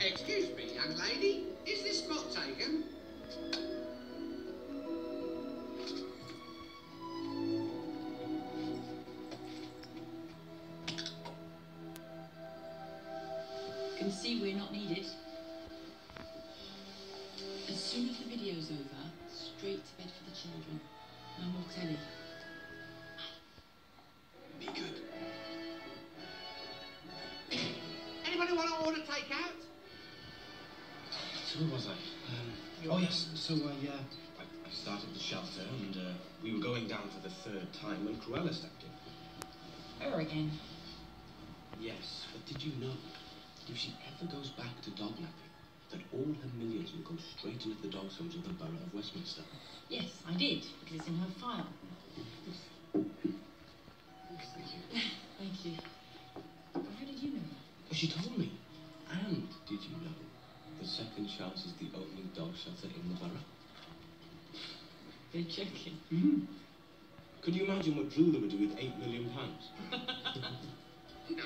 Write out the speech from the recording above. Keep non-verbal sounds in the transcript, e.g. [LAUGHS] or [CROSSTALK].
Excuse me, young lady. Is this spot taken? can see we're not needed. As soon as the video's over, straight to bed for the children. No more telly. Anybody want to order takeout? So where was I? Um, oh yes. So I, uh, I, I started the shelter, and uh, we were going down for the third time when Cruella stepped in. Her again. Yes, but did you know if she ever goes back to dog napping, that all her millions will go straight into the dogs' homes of the borough of Westminster? Yes, I did, because it's in her file. And did you know the Second Chance is the only dog shelter in the borough? You're joking. Mm-hmm. Could you imagine what Drula would do with eight million pounds? [LAUGHS] [LAUGHS] Now